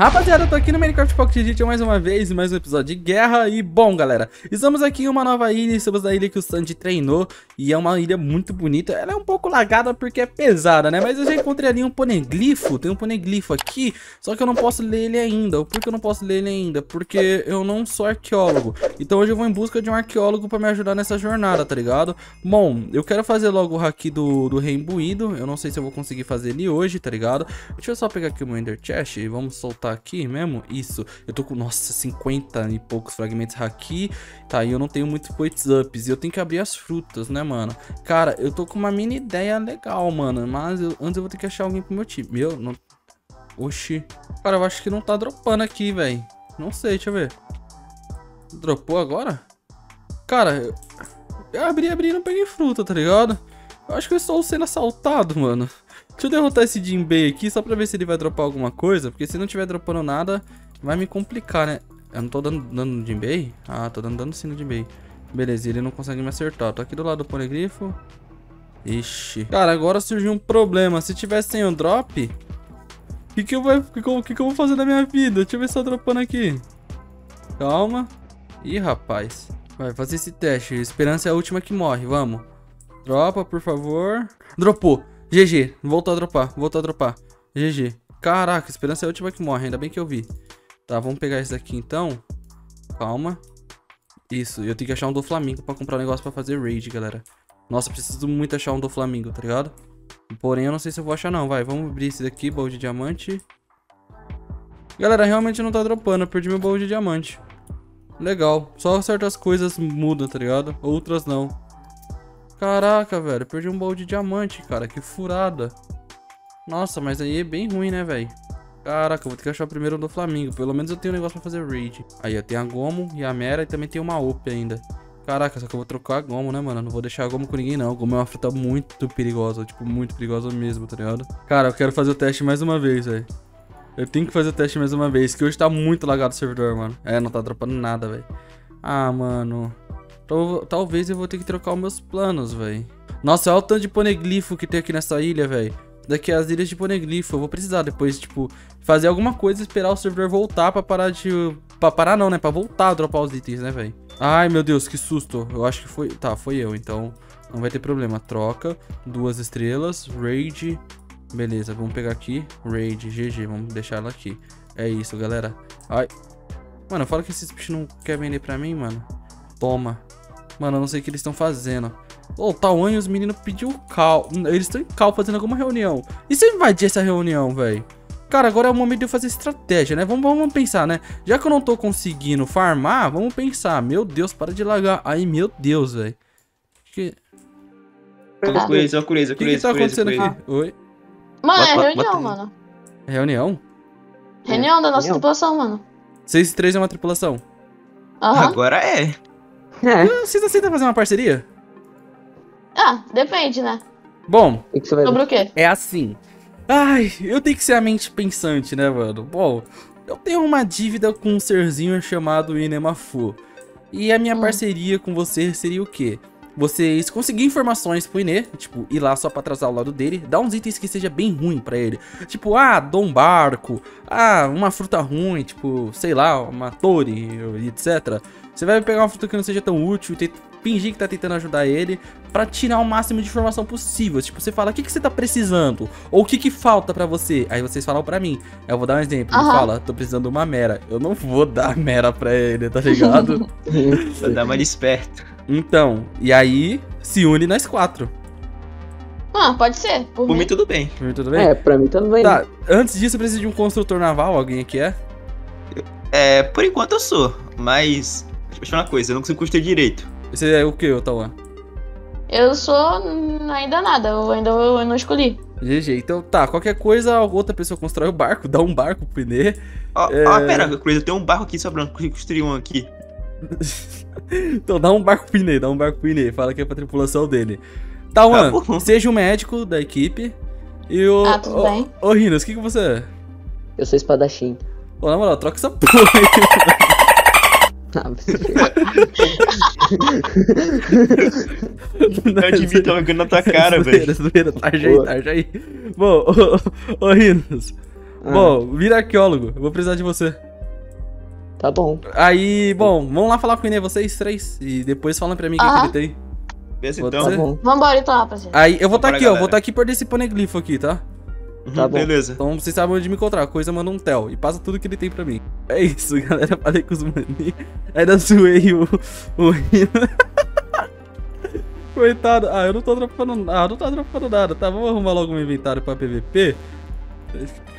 Rapaziada, eu tô aqui no Minecraft Pocket Edition mais uma vez, mais um episódio de guerra E bom, galera, estamos aqui em uma nova ilha, estamos na ilha que o Sandy treinou E é uma ilha muito bonita, ela é um pouco lagada porque é pesada, né? Mas eu já encontrei ali um poneglifo, tem um poneglifo aqui Só que eu não posso ler ele ainda, por que eu não posso ler ele ainda? Porque eu não sou arqueólogo Então hoje eu vou em busca de um arqueólogo pra me ajudar nessa jornada, tá ligado? Bom, eu quero fazer logo o hack do, do rei imbuído, eu não sei se eu vou conseguir fazer ele hoje, tá ligado? Deixa eu só pegar aqui o meu Ender Chest e vamos soltar aqui mesmo? Isso. Eu tô com, nossa, 50 e poucos fragmentos aqui. Tá, e eu não tenho muitos points ups. E eu tenho que abrir as frutas, né, mano? Cara, eu tô com uma mini ideia legal, mano. Mas eu, antes eu vou ter que achar alguém pro meu time. Meu, não... Oxi. Cara, eu acho que não tá dropando aqui, velho. Não sei, deixa eu ver. Dropou agora? Cara, eu, eu abri, abri e não peguei fruta, tá ligado? Eu acho que eu estou sendo assaltado, mano. Deixa eu derrotar esse Jinbei aqui só pra ver se ele vai dropar alguma coisa. Porque se não tiver dropando nada, vai me complicar, né? Eu não tô dando dano no Jinbei? Ah, tô dando dano sim no Jinbei. Beleza, ele não consegue me acertar. Tô aqui do lado do poligrifo. Ixi. Cara, agora surgiu um problema. Se tivesse sem o drop... O que que, que, que eu vou fazer na minha vida? Deixa eu ver se tá dropando aqui. Calma. Ih, rapaz. Vai fazer esse teste. Esperança é a última que morre. Vamos. Dropa, por favor. Dropou. GG, voltou a dropar, voltou a dropar. GG. Caraca, esperança é a última que morre, ainda bem que eu vi. Tá, vamos pegar esse daqui então. Calma. Isso, eu tenho que achar um do Flamingo pra comprar um negócio pra fazer raid, galera. Nossa, preciso muito achar um do Flamingo, tá ligado? Porém, eu não sei se eu vou achar não, vai. Vamos abrir esse daqui, baú de diamante. Galera, realmente não tá dropando, eu perdi meu baú de diamante. Legal, só certas coisas mudam, tá ligado? Outras não. Caraca, velho, perdi um baú de diamante, cara, que furada. Nossa, mas aí é bem ruim, né, velho? Caraca, eu vou ter que achar primeiro do Flamengo. Pelo menos eu tenho um negócio pra fazer raid. Aí, eu tenho a Gomo e a Mera e também tem uma OP ainda. Caraca, só que eu vou trocar a Gomo, né, mano? Não vou deixar a Gomo com ninguém, não. A Gomo é uma fruta muito perigosa, tipo, muito perigosa mesmo, tá ligado? Cara, eu quero fazer o teste mais uma vez, velho. Eu tenho que fazer o teste mais uma vez, que hoje tá muito lagado o servidor, mano. É, não tá dropando nada, velho. Ah, mano. Então, talvez eu vou ter que trocar os meus planos, velho. Nossa, olha o tanto de poneglifo que tem aqui nessa ilha, velho. Daqui as ilhas de poneglifo. Eu vou precisar depois, tipo, fazer alguma coisa e esperar o servidor voltar pra parar de... Pra parar não, né? Pra voltar a dropar os itens, né, velho? Ai, meu Deus, que susto. Eu acho que foi... Tá, foi eu, então não vai ter problema. Troca, duas estrelas, raid... Beleza, vamos pegar aqui, raid, GG, vamos deixar ela aqui. É isso, galera. Ai... Mano, fala que esses bichos não querem vender pra mim, mano. Toma. Mano, eu não sei o que eles estão fazendo. Ô, oh, Tauan e os meninos pediu cal. Eles estão em cal fazendo alguma reunião. E se eu invadir essa reunião, velho? Cara, agora é o momento de eu fazer estratégia, né? Vamos, vamos pensar, né? Já que eu não tô conseguindo farmar, vamos pensar. Meu Deus, para de lagar. Ai, meu Deus, velho. Que... Eles, vamos com eles, O que que tá acontecendo aqui? Oi? Mano, é reunião, mano. Reunião? Reunião da nossa tripulação, mano. 6 e 3 é uma tripulação. Aham. Agora é. É. Vocês aceitam fazer uma parceria? Ah, depende, né? Bom, O que você vai Sobre o quê? é assim. Ai, eu tenho que ser a mente pensante, né, mano? Bom, eu tenho uma dívida com um serzinho chamado Inemafu. E a minha Hum. parceria com você seria o quê? Vocês conseguir informações pro Inê, tipo, ir lá só pra atrasar o lado dele, dar uns itens que seja bem ruim pra ele. Tipo, ah, dou um barco, ah, uma fruta ruim, tipo, sei lá, uma torre, etc. Você vai pegar uma fruta que não seja tão útil e fingir que tá tentando ajudar ele pra tirar o máximo de informação possível. Tipo, você fala, o que, que você tá precisando? Ou o que que falta pra você? Aí vocês falam pra mim. Eu vou dar um exemplo. Aham. fala, tô precisando de uma mera. Eu não vou dar mera pra ele, tá ligado? Pra dar mais esperto. Então, e aí se une nós quatro. Ah, pode ser. Por, Por mim. mim, tudo bem. Pra mim, Tudo bem? É, pra mim também. Tá, antes disso eu preciso de um construtor naval. Alguém aqui é? É, por enquanto eu sou, mas. Deixa eu te falar uma coisa, eu não consigo construir direito. Você é o que, Tauan? Eu sou ainda nada, eu ainda eu não escolhi. GG. Então tá, qualquer coisa, outra pessoa constrói o barco, dá um barco pro Inê. Ó, É. ó, pera, Cruz, eu tenho um barco aqui sobrando, consigo construir um aqui. Então dá um barco pro Inê, dá um barco pro Inê. Fala que é pra tripulação dele. Tauan, Tá bom. seja o médico da equipe. E o. Ah, tudo bem. Ô, Rinos, o que, que você é? Eu sou espadachim. Pô, na moral, troca essa porra aí. Ah, você- Eu devia estar na tua cara, velho. tarja aí, Boa. tarja aí. Bom, ô, ô, ô Rinos. Ah, Bom, vira arqueólogo. Eu vou precisar de você. Tá bom. Aí, bom, vamos lá falar com ele, vocês três. E depois falam pra mim o que, ele tem. Beleza, então. Tá bom. Vambora então, rapaziada. Aí, eu vou estar Bora, aqui, ó. galera. Vou estar aqui por desse poneglifo aqui, tá? Uhum, Tá bom. Beleza. Então vocês sabem onde me encontrar. Coisa manda um tel. E passa tudo que ele tem pra mim. É isso, galera. Falei com os maninhos. Ainda zoei o. o Rino. Coitado. Ah, eu não tô dropando. Ah, não tá dropando nada. Tá, vamos arrumar logo um inventário pra PVP.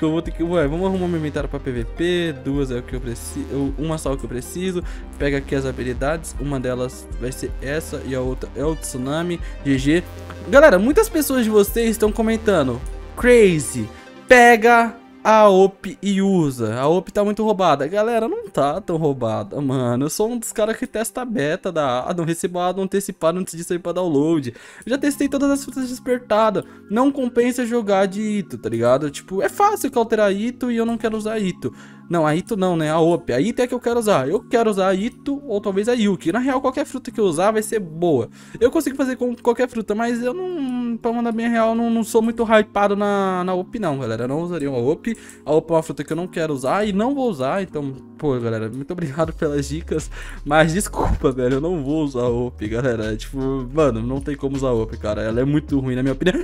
Eu vou ter que. Ué, vamos arrumar um inventário pra PVP. Duas é o que eu preciso. Uma só é o que eu preciso. Pega aqui as habilidades. Uma delas vai ser essa e a outra é o Tsunami. GG. Galera, muitas pessoas de vocês estão comentando. Crazy, pega a OP e usa. A OP tá muito roubada. Galera, não tá tão roubada, mano. Eu sou um dos caras que testa a beta da Adam, recebo a Adam antecipado antes de sair pra download. Eu já testei todas as frutas despertadas. Não compensa jogar de Ito, tá ligado? Tipo, é fácil alterar Ito e eu não quero usar Ito. Não, a Ito não, né? A OP. A Ito é que eu quero usar. Eu quero usar a Ito ou talvez a Yuki. Na real, qualquer fruta que eu usar vai ser boa. Eu consigo fazer com qualquer fruta, mas eu não, pra mandar bem real, não, não sou muito hypado na, na OP não, galera. Eu não usaria uma OP. A OP é uma fruta que eu não quero usar e não vou usar, então, pô, galera, muito obrigado pelas dicas. Mas desculpa, velho, eu não vou usar a OP, galera. Tipo, mano, não tem como usar a OP, cara. Ela é muito ruim, na minha opinião.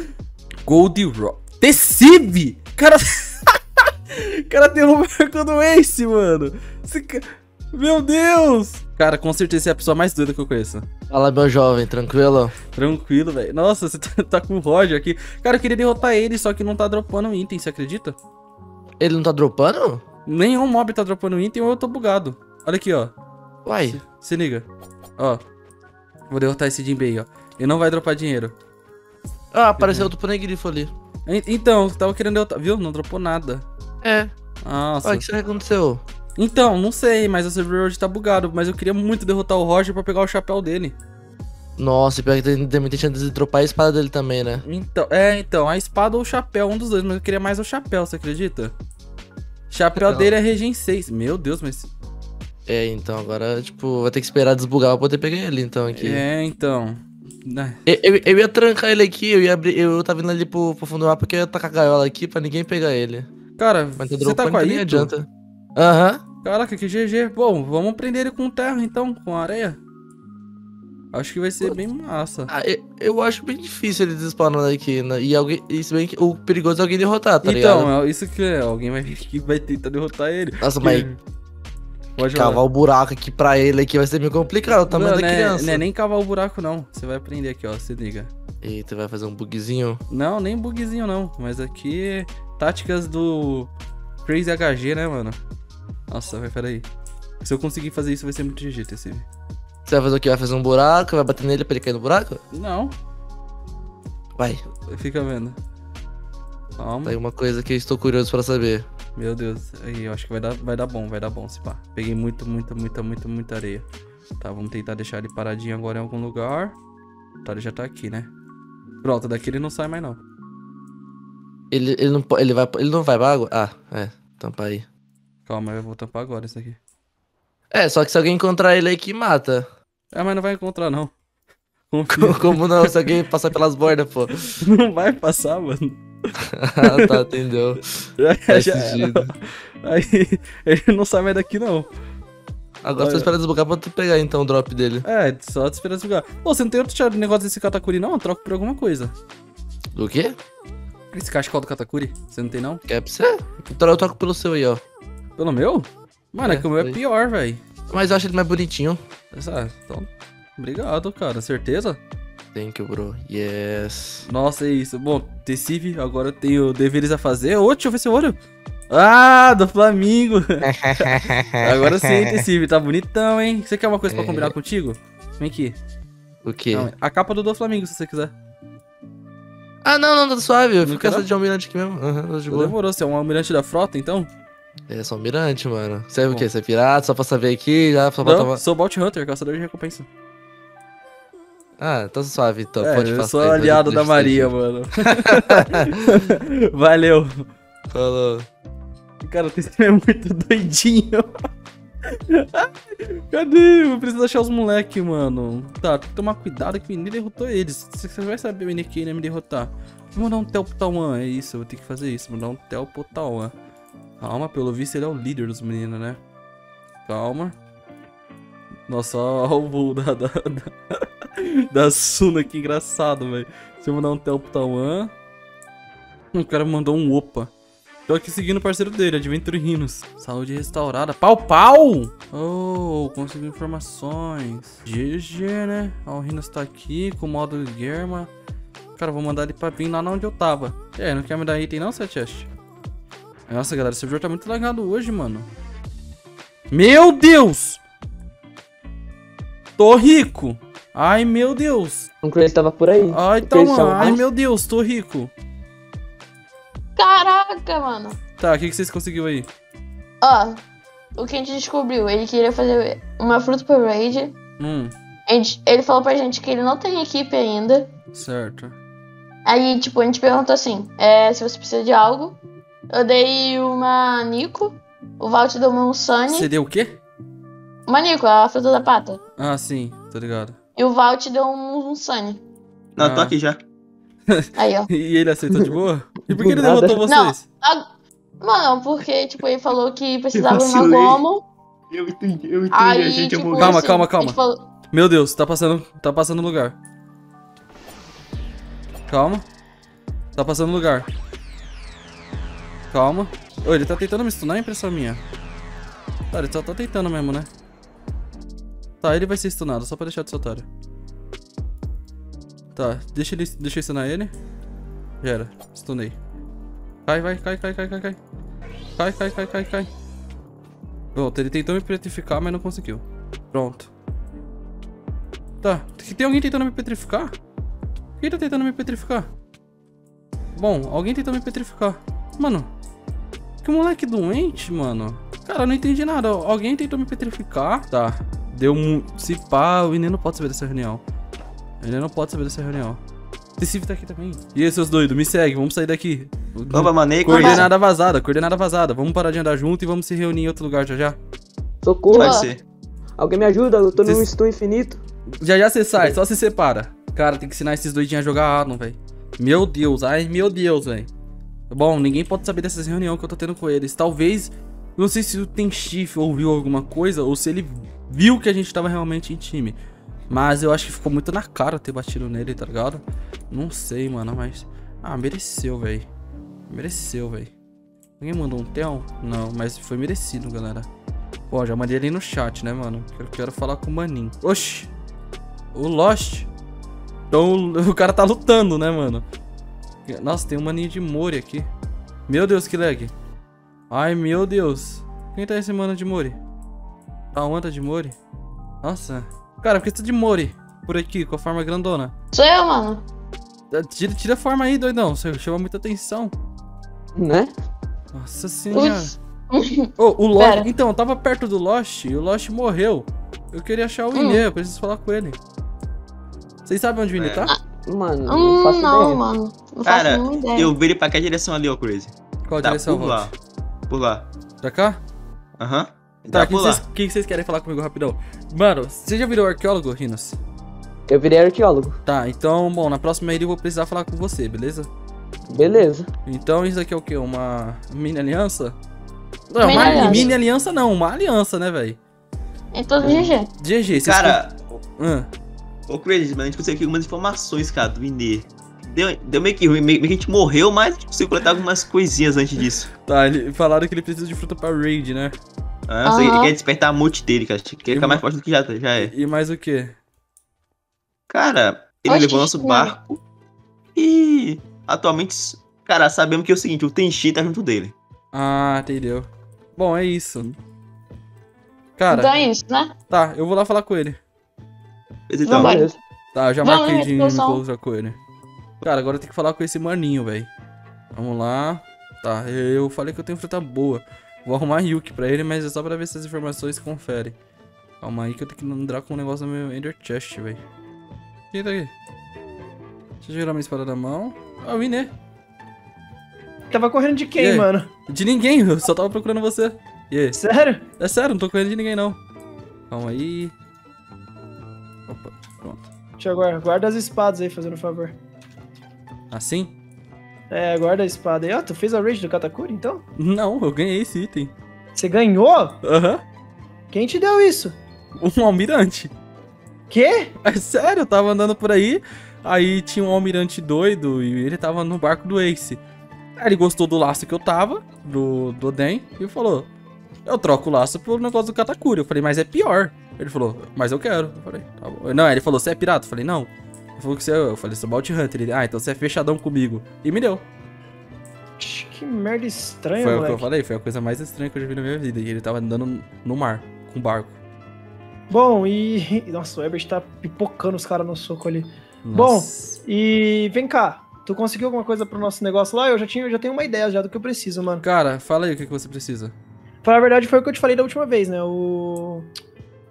Gold Rock. Tecive! Cara... cara derruba o arco do Ace, mano. Esse ca- Meu Deus! Cara, com certeza você é a pessoa mais doida que eu conheço. Fala, meu jovem, tranquilo? Tranquilo, velho. Nossa, você tá, tá com o Roger aqui. Cara, eu queria derrotar ele, só que não tá dropando item, você acredita? Ele não tá dropando? Nenhum mob tá dropando item ou eu tô bugado. Olha aqui, ó. Uai, Se, se liga. Ó. Vou derrotar esse Jinbei, ó. Ele não vai dropar dinheiro. ah, apareceu outro ponegrifo ali. En- Então, tava querendo derrotar. Viu? Não dropou nada. É, Nossa. o que será que aconteceu? Então, não sei, mas o server hoje tá bugado. Mas eu queria muito derrotar o Roger pra pegar o chapéu dele. Nossa, e pior que tem, tem muita chance de dropar a espada dele também, né? Então, é, então, a espada ou o chapéu, um dos dois, mas eu queria mais o chapéu, você acredita? Chapéu Não. dele é regen 6. Meu Deus, mas. É, então, agora, tipo, vai ter que esperar desbugar pra poder pegar ele, então, aqui. É, então. Né, Eu, eu, eu ia trancar ele aqui, eu ia abrir, eu tava indo ali pro, pro fundo do mapa porque eu ia tacar a gaiola aqui pra ninguém pegar ele. Cara, você tá com a então Ito? adianta. Aham. Caraca, que GG. Bom, vamos prender ele com terra então, com areia. Acho que vai ser bem massa. Ah, eu, eu acho bem difícil ele despawnar daqui, né? E alguém. Se bem que o perigoso é alguém derrotar, tá ligado? então, é isso que é. Alguém vai que vai tentar derrotar ele. Nossa, mas Pode cavar o buraco aqui pra ele aqui vai ser meio complicado, o tamanho não, da não é- criança. Não é nem cavar o buraco, não. Você vai aprender aqui, ó. Se liga. Eita, vai fazer um bugzinho. Não, nem bugzinho, não. Mas aqui, táticas do Crazy HG, né, mano? Nossa, vai, peraí. Se eu conseguir fazer isso, vai ser muito GG, TC. Você vai fazer o quê? Vai fazer um buraco? Vai bater nele pra ele cair no buraco? Não, Vai, fica vendo. Calma. tá aí uma coisa que eu estou curioso pra saber. Meu Deus, aí eu acho que vai dar, vai dar bom, vai dar bom, se pá. Peguei muito, muita, muita, muita, muita areia. Tá, vamos tentar deixar ele paradinho agora em algum lugar. Tá, ele já tá aqui, né? Pronto, daqui ele não sai mais não. Ele, ele, não, ele, vai, ele não vai pra água? Ah, é. Tampa aí. Calma, eu vou tampar agora isso aqui. É, só que se alguém encontrar ele aí que mata. Ah, mas não vai encontrar não. Confia. Como não? Se alguém passar pelas bordas, pô. não vai passar, mano. Ah, tá, entendeu. Já, Faz já sentido. era. Aí, ele não sai mais daqui não. Agora você espera desbugar pra tu pegar então o drop dele. É, só te esperando jogar. Pô, você não tem outro chave- negócio desse Katakuri não? Eu troco por alguma coisa. Do quê? Esse cachecol do Katakuri, você não tem não? Quer pra você? Então eu troco pelo seu aí, ó. Pelo meu? Mano, é, É, que o meu é pior, velho. Mas eu acho ele mais bonitinho. Essa- Então, obrigado, cara. Certeza? Thank you, bro. Yes. Nossa, é isso. Bom, Tecive, agora eu tenho deveres a fazer. Ô, deixa eu ver seu olho. Ah, do Flamengo. agora sim, Tecive, tá bonitão, hein? Você quer uma coisa pra É. combinar contigo? Vem aqui. o quê? Não, a capa do do Flamengo, se você quiser. Ah, não, não, tá suave. Eu Não fico essa de almirante aqui mesmo. Aham, tô de boa. Demorou, você é um almirante da frota, então? É só almirante, mano. Você é o quê? Você é pirata? Só pra saber aqui? Já só pra Não, tomar... sou Bounty Hunter, caçador de recompensa. Ah, tá suave então. é, Pode eu sou aliado da Maria, mano. Valeu. Falou. Cara, o Tecive é muito doidinho. Cadê? Eu preciso achar os moleque, mano. Tá, tem que tomar cuidado que o menino derrotou eles. Você vai saber o menino que ele ia me derrotar. Vou mandar um tel pro Tauan, é isso, eu vou ter que fazer isso. Mandar um tel pro Tauan. Calma, pelo visto ele é o líder dos meninos, né? Calma. Nossa, ó o voo da, da, da, da Suna, que engraçado, velho. Deixa eu mandar um tel pro Tauan. O cara mandou um opa. Tô aqui seguindo o parceiro dele, Adventure Rhinos. Saúde restaurada. Pau, pau! Oh, consegui informações. GG, né? Ó, o Rhinos tá aqui com o modo Guerma. Cara, vou mandar ele pra vir lá onde eu tava. Aí, não quer me dar item não, Setchest? Nossa, galera, esse servidor tá muito lagado hoje, mano. Meu Deus! Tô rico. Ai, meu Deus. O Crazy tava por aí. Ai, tá, são- mano. Ai, meu Deus, tô rico. Caraca, mano. Tá, o que, que vocês conseguiram aí? Ó, o que a gente descobriu, ele queria fazer uma fruta pro raid. Hum, gente- ele falou pra gente que ele não tem equipe ainda. certo. Aí, tipo, a gente perguntou assim, é, se você precisa de algo. Eu dei uma Nico, o Valt deu uma Sunny. Você deu o quê? Uma Nico, a fruta da pata. Ah, sim, tô ligado. E o Valt deu um, um Sunny. Não, tô Ah. aqui já. Aí, ó. E ele aceitou de boa? E por que ele nada. derrotou Não. vocês? A- Mano, porque, tipo, ele falou que precisava de uma. Gomo. Eu entendi, eu entendi. Aí, a gente tipo, é. Calma, assim, calma, calma. falou- Meu Deus, tá passando, tá passando lugar. Calma. Tá passando lugar. Calma. Ô, ele tá tentando me stunar, é impressão minha. Tá, ele só tá tentando mesmo, né? Tá, ele vai ser stunado, só pra deixar de ser otário. Tá, deixa ele, deixa eu stunar ele. Já era, stunei. Cai, vai, cai, cai, cai, cai, cai. Cai, cai, cai, cai, cai. Pronto, ele tentou me petrificar, mas não conseguiu. Pronto. Tá, tem alguém tentando me petrificar? Quem tá tentando me petrificar? Bom, alguém tentou me petrificar. Mano, que moleque doente, mano. Cara, eu não entendi nada. Alguém tentou me petrificar. Tá, deu um... Se pá, o Inê não pode saber dessa reunião. O Inê não pode saber dessa reunião. Deceive tá aqui também. E aí, seus doidos, me segue, vamos sair daqui. Vamos, maneco. Coordenada vazada, coordenada vazada. Vamos parar de andar junto e vamos se reunir em outro lugar já já. Socorro. Pode ser. Alguém me ajuda, eu tô num Vocês- stun infinito. Já já você sai, só se separa. Cara, tem que ensinar esses doidinhos a jogar Adam, velho. Meu Deus, ai meu Deus, velho. Bom, ninguém pode saber dessas reuniões que eu tô tendo com eles. Talvez, não sei se o Tenchief ouviu alguma coisa ou se ele viu que a gente tava realmente em time. Mas eu acho que ficou muito na cara ter batido nele, tá ligado? Não sei, mano, mas. Ah, mereceu, velho. Mereceu, velho. Alguém mandou um tel? Não, mas foi merecido, galera. Pô, já mandei ali no chat, né, mano? Eu quero falar com o Maninho. Oxi! O Lost. Então o cara tá lutando, né, mano? Nossa, tem um maninho de Mori aqui. Meu Deus, que lag. Ai, meu Deus. Quem tá esse mano de Mori? A onda de Mori? Nossa. Cara, por que você tá de Mori? Por aqui, com a forma grandona. Sou eu, mano. Ah, Tira, tira a forma aí, doidão. Você chama muita atenção. Né? Nossa senhora. Ô, o Lost. Pera. Então, eu tava perto do Lost e o Lost morreu. Eu queria achar o Hum. Inê, eu preciso falar com ele. Vocês sabem onde o Inê É. tá? Mano, não Hum, faço não, ideia. mano. Não Cara, eu virei pra que direção ali, ó, Crazy? Qual Tá, direção, lá. Por lá. Pra cá? Aham. Tá, Tá, o que que vocês querem falar comigo rapidão? Mano, você já virou arqueólogo, Rinos? Eu virei arqueólogo. Tá, então, bom, na próxima aí eu vou precisar falar com você, beleza? Beleza. Então isso aqui é o quê? Uma mini aliança? Não, Mini uma aliança. mini aliança não, uma aliança, né, velho? É todo GG. GG, vocês Cara, com- Ah, ô Crazy, mano, a gente conseguiu aqui algumas informações, cara, do Inê. Deu, deu meio que ruim, meio, meio que a gente morreu, mas a gente conseguiu coletar algumas coisinhas antes disso. tá, ele, falaram que ele precisa de fruta pra raid, né? Ah, só que ele quer despertar a multi dele, cara. Quer ficar Irmão. mais forte do que já, já é. E mais o quê? Cara, ele Oxe, levou nosso que barco e atualmente, cara, sabemos que é o seguinte, o Tenchi tá junto dele. Ah, entendeu. Bom, é isso. Cara, Então é isso, né? tá, eu vou lá falar com ele. Então, Vambora. Beleza. Tá, já Vamos, marquei de encontrar com ele. Cara, agora eu tenho que falar com esse maninho, velho. Vamos lá. Tá, eu falei que eu tenho fruta boa. Vou arrumar Yuki pra ele, mas é só pra ver se as informações conferem. Calma aí que eu tenho que andar com um negócio no meu Ender Chest, velho. Quem tá aqui? Deixa eu girar minha espada na mão. Ah, o Inê. Tava correndo de quem, mano? De ninguém, eu só tava procurando você. E aí? Sério? É sério, não tô correndo de ninguém não. Calma aí. Opa, pronto. Deixa eu guardar. Guarda as espadas aí, fazendo um favor. Assim? É, guarda a espada aí. Ó, tu fez a raid do Katakuri, então? Não, eu ganhei esse item. Você ganhou? Aham. Quem te deu isso? Um almirante. Quê? É sério, eu tava andando por aí, aí tinha um almirante doido e ele tava no barco do Ace. Aí ele gostou do laço que eu tava, do, do Oden, e falou: Eu troco o laço pelo negócio do Katakuri. Eu falei, mas é pior. Ele falou, mas eu quero. Eu falei, tá bom. Não, ele falou, você é pirata? Eu falei, não. Falou que você é. Eu falei, sou Bounty Hunter. Ele, ah, então você é fechadão comigo. E me deu. Que merda estranha, foi o que moleque. eu falei, foi a coisa mais estranha que eu já vi na minha vida. E ele tava andando no mar, com barco. Bom, e. Nossa, o Herbert tá pipocando os caras no soco ali. Nossa. E vem cá, tu conseguiu alguma coisa pro nosso negócio lá? Eu já, tinha, eu já tenho uma ideia já do que eu preciso, mano. Cara, fala aí o que, que você precisa. Falar a verdade, foi o que eu te falei da última vez, né? O.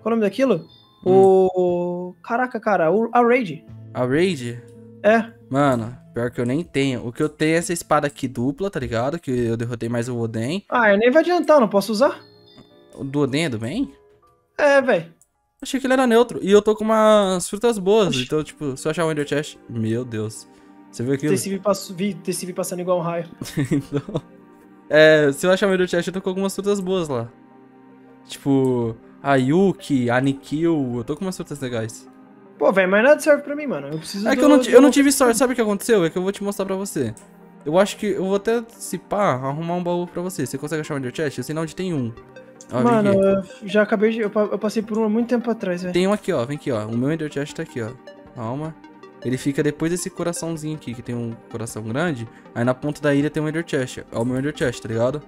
Qual é o nome daquilo? O. Caraca, cara, o... a Raid. A Raid? É. Mano, pior que eu nem tenho. O que eu tenho é essa espada aqui dupla, tá ligado? Que eu derrotei mais o Oden. Ah, nem vai adiantar, não posso usar? O do Oden é do bem? É, velho. Achei que ele era neutro. E eu tô com umas frutas boas. Oxi. Então, tipo, se eu achar o Ender Chest. Meu Deus. Você viu aquilo? Tecive pass... Vi passando igual um raio. então. É, se eu achar o Ender Chest, eu tô com algumas frutas boas lá. Tipo, a Yuki, a Nikil. Eu tô com umas frutas legais. Pô, velho, mas nada serve pra mim, mano. Eu preciso É que do- eu não, do- eu não tive sorte, sabe o que aconteceu? É que eu vou te mostrar pra você. Eu acho que eu vou até, se pá, arrumar um baú pra você. Você consegue achar o Ender Chest? Eu sei onde tem um. Ó, Mano, eu já acabei de. Eu, eu passei por um há muito tempo atrás, velho. Tem um aqui, ó. Vem aqui, ó. O meu Ender Chest tá aqui, ó. Calma. Ele fica depois desse coraçãozinho aqui, que tem um coração grande. Aí na ponta da ilha tem um Ender Chest. É o meu Ender Chest, tá ligado?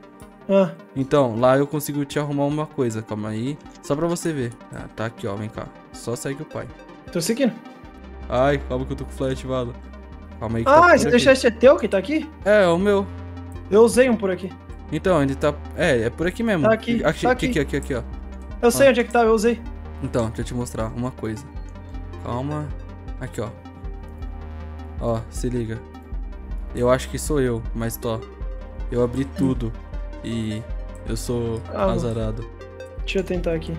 Ah, Então, lá eu consigo te arrumar uma coisa. Calma aí. Só pra você ver. Ah, tá aqui, ó. Vem cá. Só segue o pai. Tô seguindo. Ai, calma que eu tô com o flash ativado. Calma aí que tá Ah, por esse aqui. deixaste é teu que tá aqui? É, é o meu. Eu usei um por aqui. Então, ele tá. É, é por aqui mesmo. Tá aqui, Aqui, tá aqui, aqui. aqui, aqui, ó. Eu sei onde é que tá, eu usei. Então, deixa eu te mostrar uma coisa. Calma. Aqui, ó. Ó, se liga. Eu acho que sou eu, mas tô. Eu abri tudo. E eu sou Ah. azarado. Deixa eu tentar aqui.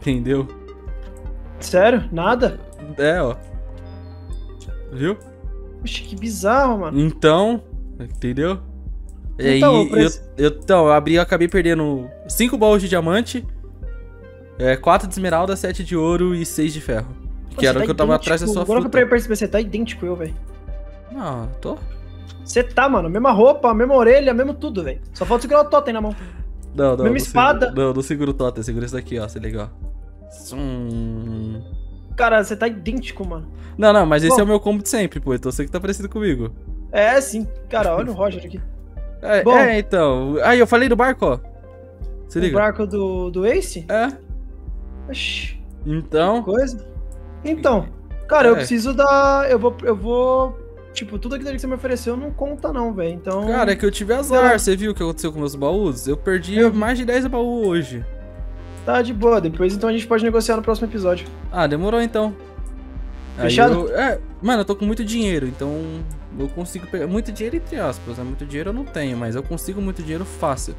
Entendeu? Sério? Nada? É, ó. Viu? Oxi, que bizarro, mano. Então, entendeu? E Então, eu eu, eu, então, eu abri e acabei perdendo 5 baús de diamante, 4 de esmeralda, 7 de ouro e 6 de ferro. Que Você era o tá que eu tava atrás da sua Agora fruta. que eu perceber, você tá idêntico eu, velho. Não, tô. Você tá, mano. Mesma roupa, mesma orelha, mesmo tudo, velho. Só falta segurar o totem na mão. Não, não. Mesma não espada. Seguro, não, não seguro o totem, segura isso daqui, ó, se liga, ó. Hum. Cara, você tá idêntico, mano. Não, não, mas esse Bom. é o meu combo de sempre, pô. Então você que tá parecido comigo. É, sim. Cara, olha o Roger aqui. É, Bom. é, então. Aí, eu falei do barco, ó. Se O liga. barco do, do Ace? É, Oxi, então. coisa. Então, cara, eu É. preciso da. Eu vou. Eu vou. Tipo, tudo aquilo que você me ofereceu não conta, não, velho. Então. Cara, é que eu tive azar. Você viu o que aconteceu com meus baús? Eu perdi Eu vi. mais de 10 baús hoje. Tá de boa. Depois então a gente pode negociar no próximo episódio. Ah, demorou então. Fechado? eu- é, mano, eu tô com muito dinheiro, então eu consigo pegar. Muito dinheiro entre aspas, né? Muito dinheiro eu não tenho, mas eu consigo muito dinheiro fácil.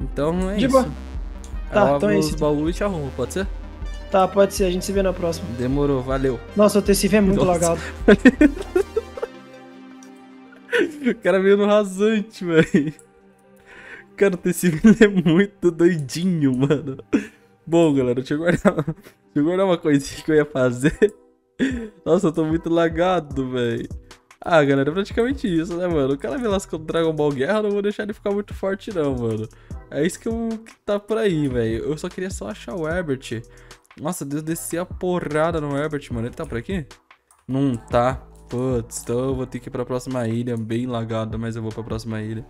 Então é De isso. boa. Aí Tá, eu então é os isso, baús e te arrumo, pode ser? Tá, pode ser. A gente se vê na próxima. Demorou, valeu. Nossa, o TCV é muito Nossa. lagado. O cara veio no rasante, velho. Cara, o tecido é muito doidinho, mano. Bom, galera, deixa eu guardar, deixa eu guardar uma coisinha que eu ia fazer. Nossa, eu tô muito lagado, velho. Ah, galera, é praticamente isso, né, mano? O cara me lascou do Dragon Ball Guerra, eu não vou deixar ele ficar muito forte, não, mano. É isso que, eu, que tá por aí, velho. Eu só queria só achar o Herbert. Nossa, Deus, desci a porrada no Herbert, mano. Ele tá por aqui? Não tá. Putz, então eu vou ter que ir pra próxima ilha, bem lagado, mas eu vou pra próxima ilha.